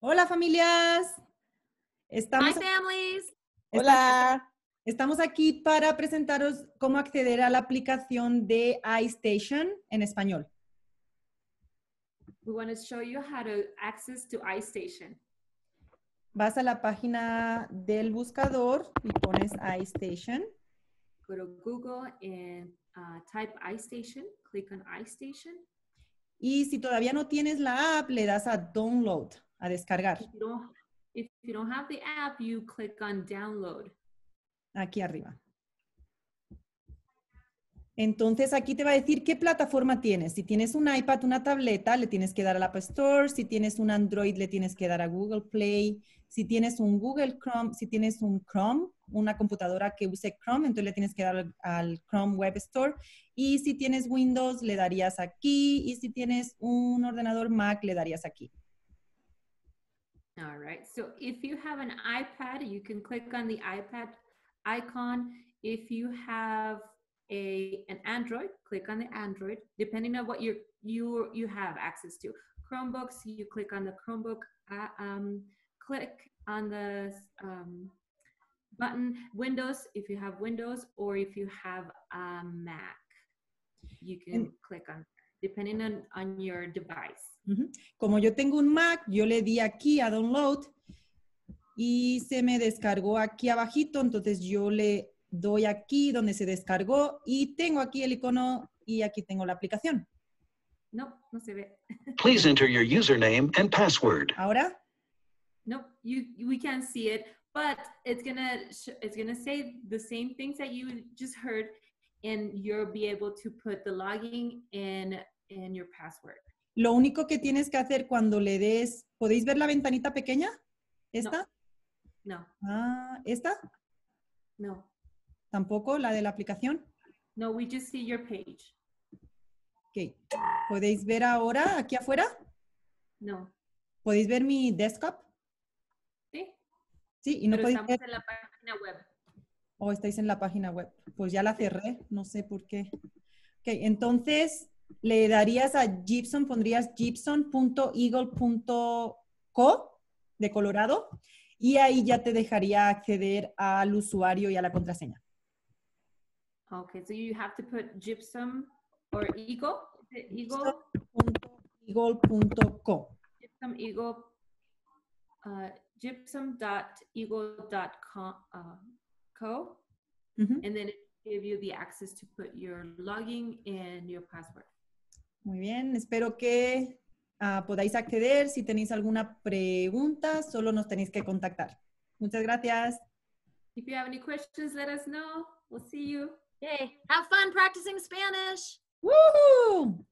Hola familias. Hi, Estamos, families. Hola. estamos aquí para presentaros cómo acceder a la aplicación de iStation en español. We want to show you how to access to iStation. Vas a la página del buscador y pones iStation. Go to Google and uh, type iStation. Click on iStation. Y si todavía no tienes la app, le das a download, a descargar, If you don't, if you don't have the app, you click on download. aquí arriba. Entonces aquí te va a decir qué plataforma tienes. Si tienes un iPad, una tableta, le tienes que dar al App Store. Si tienes un Android, le tienes que dar a Google Play. Si tienes un Google Chrome, si tienes un Chrome, una computadora que use Chrome, entonces le tienes que dar al, al Chrome Web Store. Y si tienes Windows, le darías aquí. Y si tienes un ordenador Mac, le darías aquí. All right. So if you have an iPad, you can click on the iPad icon. If you have a an Android, click on the Android. Depending on what you you you have access to. Chromebooks, you click on the Chromebook. Uh, um, click on the um, button. Windows, if you have Windows, or if you have a Mac, you can En- click on depending on on your device. Ujú. Como yo tengo un Mac, yo le di aquí a download y se me descargó aquí abajito, entonces yo le doy aquí donde se descargó y tengo aquí el icono y aquí tengo la aplicación. Nope, no se ve. Please enter your username and password. Ahora, Nope, you we can't see it, but it's gonna it's gonna say the same things that you just heard, and you'll be able to put the login and and your password. lo único que tienes que hacer cuando le des, ¿podéis ver la ventanita pequeña? ¿Esta? No, Ah, ¿esta? no, ¿Tampoco? ¿La de la aplicación? no. We just see your page. Ok. ¿Podéis ver ahora aquí afuera? No, ¿Podéis ver mi desktop? sí. Sí, y no Pero podéis estamos ver. en la página web. O estáis en la página web. Pues ya la cerré, no sé por qué. Ok, entonces le darías a Gibson, pondrías gibson.eagle.co de Colorado y ahí ya te dejaría acceder al usuario y a la contraseña. Okay, so you have to put gypsum or eagle. Eagle? Gibson.eagle.co. Gypsum eagle. Uh, gypsum dot eagle dot com uh, co. Ujú, and then it give you the access to put your login and your password. Muy bien, espero que ah, podáis acceder. Si tenéis alguna pregunta, solo nos tenéis que contactar. Muchas gracias. If you have any questions, let us know. We'll see you. Yay. Have fun practicing Spanish. ¡Woohoo!